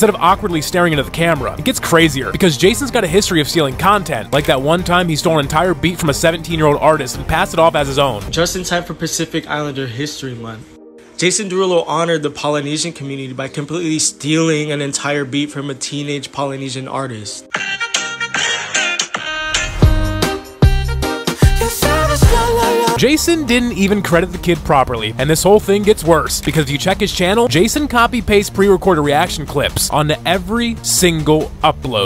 instead of awkwardly staring into the camera. It gets crazier, because Jason's got a history of stealing content, like that one time he stole an entire beat from a 17 year old artist and passed it off as his own. Just in time for Pacific Islander History Month. Jason Derulo honored the Polynesian community by completely stealing an entire beat from a teenage Polynesian artist. Jason didn't even credit the kid properly, and this whole thing gets worse because if you check his channel, Jason copy pastes pre recorded reaction clips onto every single upload.